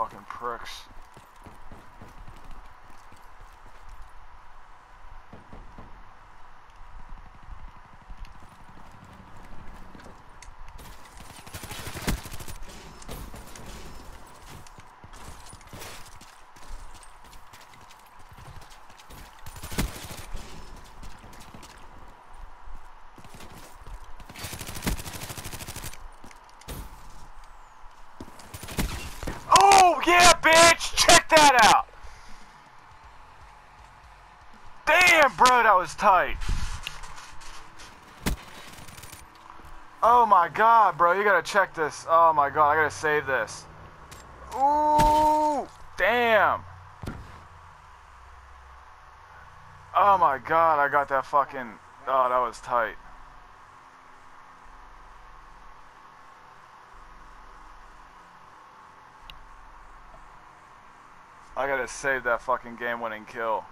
fucking pricks. Oh, yeah, bitch! Check that out! Damn, bro, that was tight. Oh my god, bro, you gotta check this. Oh my god, I gotta save this. Ooh, damn. Oh my god, I got that fucking. Oh, that was tight. I gotta save that fucking game winning kill.